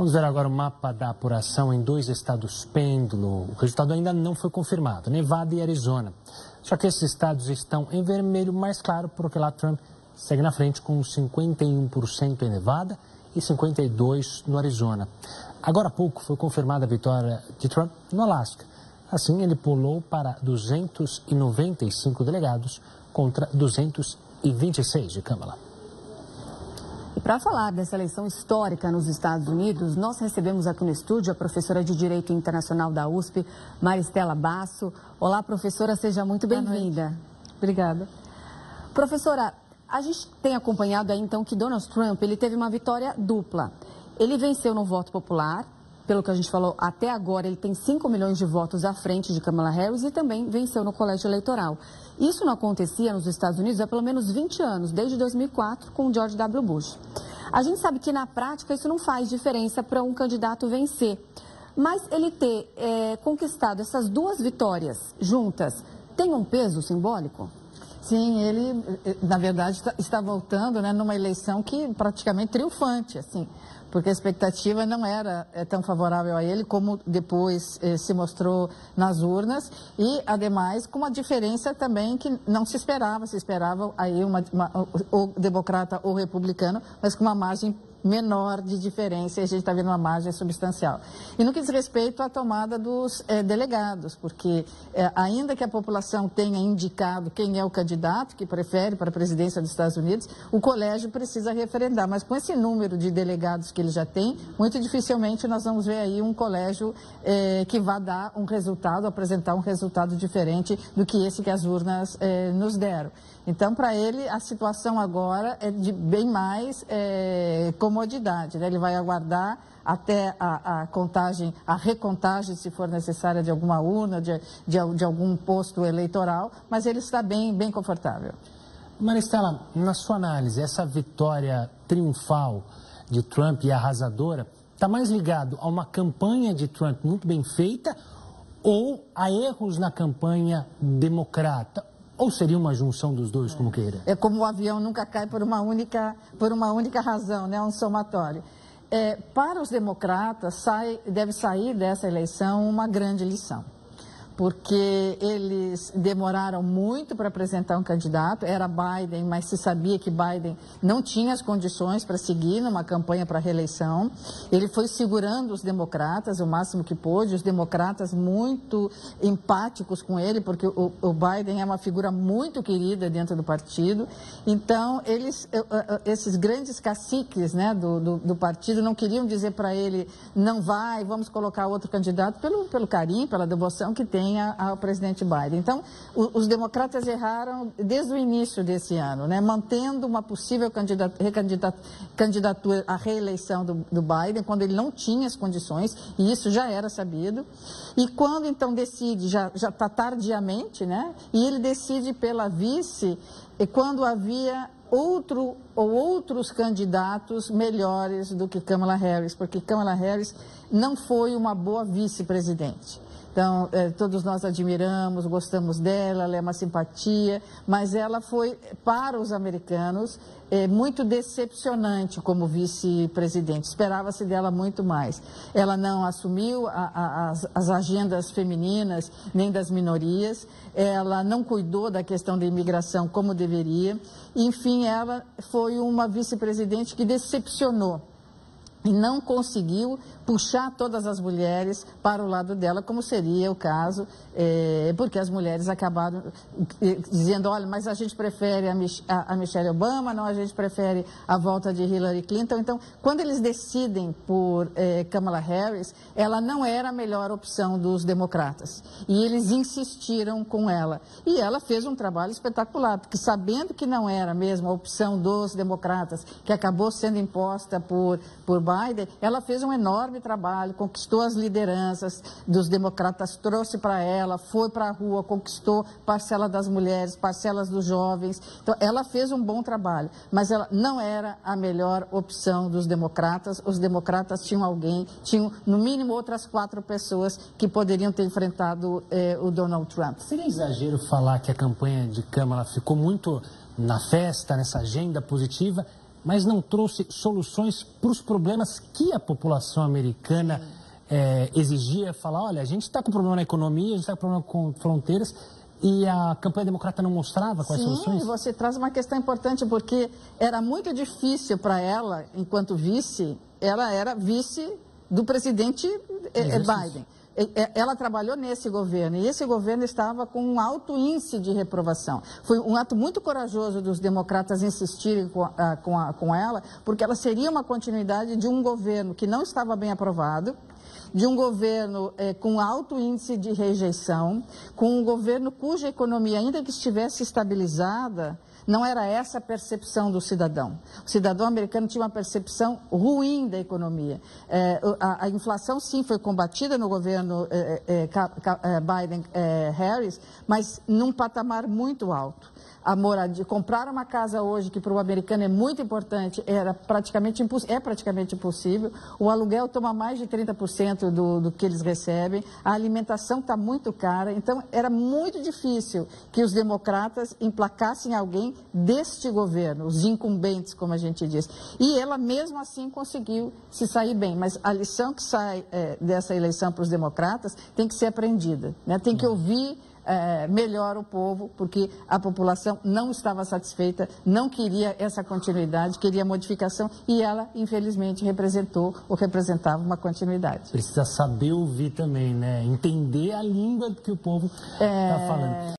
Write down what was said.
Vamos ver agora o mapa da apuração em dois estados pêndulo. O resultado ainda não foi confirmado, Nevada e Arizona. Só que esses estados estão em vermelho mais claro, porque lá Trump segue na frente com 51% em Nevada e 52% no Arizona. Agora há pouco foi confirmada a vitória de Trump no Alasca. Assim, ele pulou para 295 delegados contra 226 de Câmara. E para falar dessa eleição histórica nos Estados Unidos, nós recebemos aqui no estúdio a professora de Direito Internacional da USP, Maristela Basso. Olá, professora, seja muito bem-vinda. Obrigada. Professora, a gente tem acompanhado aí então que Donald Trump ele teve uma vitória dupla. Ele venceu no voto popular, pelo que a gente falou, até agora ele tem 5 milhões de votos à frente de Kamala Harris e também venceu no colégio eleitoral. Isso não acontecia nos Estados Unidos há pelo menos 20 anos, desde 2004, com George W. Bush. A gente sabe que na prática isso não faz diferença para um candidato vencer. Mas ele ter é, conquistado essas duas vitórias juntas tem um peso simbólico? Sim, ele, na verdade, está voltando né, numa eleição que praticamente triunfante, assim porque a expectativa não era é, tão favorável a ele como depois é, se mostrou nas urnas e, ademais, com uma diferença também que não se esperava, se esperava aí uma, uma, o democrata ou republicano, mas com uma margem menor de diferença e a gente está vendo uma margem substancial. E no que diz respeito à tomada dos é, delegados, porque é, ainda que a população tenha indicado quem é o candidato que prefere para a presidência dos Estados Unidos, o colégio precisa referendar. Mas com esse número de delegados que ele já tem, muito dificilmente nós vamos ver aí um colégio é, que vá dar um resultado, apresentar um resultado diferente do que esse que as urnas nos deram. Então, para ele, a situação agora é de bem mais é, comodidade. Né? Ele vai aguardar até a, a, contagem, a recontagem, se for necessária, de alguma urna, de, de, de algum posto eleitoral, mas ele está bem, bem confortável. Maristela, na sua análise, essa vitória triunfal de Trump e arrasadora está mais ligado a uma campanha de Trump muito bem feita ou a erros na campanha democrata? Ou seria uma junção dos dois, como queira? É como o avião nunca cai por uma única, por uma única razão, né? um somatório. É, para os democratas, sai, deve sair dessa eleição uma grande lição porque eles demoraram muito para apresentar um candidato. Era Biden, mas se sabia que Biden não tinha as condições para seguir numa campanha para reeleição. Ele foi segurando os democratas o máximo que pôde, os democratas muito empáticos com ele, porque o, o Biden é uma figura muito querida dentro do partido. Então, eles, eh, eh, eh, esses grandes caciques né, do, do, do partido não queriam dizer para ele não vai, vamos colocar outro candidato pelo, pelo carinho, pela devoção que tem ao presidente Biden. Então, o, os democratas erraram desde o início desse ano, né, mantendo uma possível candidatura à reeleição do, do Biden, quando ele não tinha as condições, e isso já era sabido. E quando então decide, já está tardiamente, né, e ele decide pela vice, e quando havia outro ou outros candidatos melhores do que Kamala Harris, porque Kamala Harris não foi uma boa vice-presidente. Então, eh, todos nós admiramos, gostamos dela, ela é uma simpatia, mas ela foi, para os americanos, eh, muito decepcionante como vice-presidente. Esperava-se dela muito mais. Ela não assumiu a, a, as, as agendas femininas nem das minorias, ela não cuidou da questão da imigração como deveria. Enfim, ela foi uma vice-presidente que decepcionou e não conseguiu puxar todas as mulheres para o lado dela, como seria o caso, é, porque as mulheres acabaram eh, dizendo, olha, mas a gente prefere a, Mich a, a, Michelle Obama, não, a gente prefere a volta de Hillary Clinton. Então, quando eles decidem por é, Kamala Harris, ela não era a melhor opção dos democratas. E eles insistiram com ela. E ela fez um trabalho espetacular, porque sabendo que não era mesmo a opção dos democratas, que acabou sendo imposta por, por Biden, ela fez um enorme trabalho, conquistou as lideranças dos democratas, trouxe para ela, foi para a rua, conquistou parcela das mulheres, parcelas dos jovens. Então, ela fez um bom trabalho, mas ela não era a melhor opção dos democratas. Os democratas tinham alguém, tinham no mínimo outras quatro pessoas que poderiam ter enfrentado eh, o Donald Trump. Seria exagero falar que a campanha de Câmara ficou muito na festa, nessa agenda positiva, mas não trouxe soluções para os problemas que a população americana é, exigia. Falar, olha, a gente está com problema na economia, a gente está com problema com fronteiras, e a campanha democrata não mostrava quais Sim, soluções? Sim, você traz uma questão importante, porque era muito difícil para ela, enquanto vice, ela era vice do presidente eh, Biden. Ela trabalhou nesse governo e esse governo estava com um alto índice de reprovação. Foi um ato muito corajoso dos democratas insistirem com, a, com, a, com ela, porque ela seria uma continuidade de um governo que não estava bem aprovado, de um governo é, com alto índice de rejeição, com um governo cuja economia, ainda que estivesse estabilizada, não era essa a percepção do cidadão. O cidadão americano tinha uma percepção ruim da economia. É, a, a, inflação, sim, foi combatida no governo é, é, é Biden-Harris, mas num patamar muito alto a moradia, comprar uma casa hoje, que para o americano é muito importante, era praticamente é praticamente impossível. O aluguel toma mais de 30% do, do que eles recebem, a alimentação está muito cara, então era muito difícil que os democratas emplacassem alguém deste governo, os incumbentes, como a gente diz. E ela mesmo assim conseguiu se sair bem, mas a lição que sai é, dessa eleição para os democratas tem que ser aprendida, né? tem que ouvir é, melhor o povo, porque a população não estava satisfeita, não queria essa continuidade, queria modificação e ela, infelizmente, representou ou representava uma continuidade. Precisa saber ouvir também, né? Entender a língua que o povo está é... falando.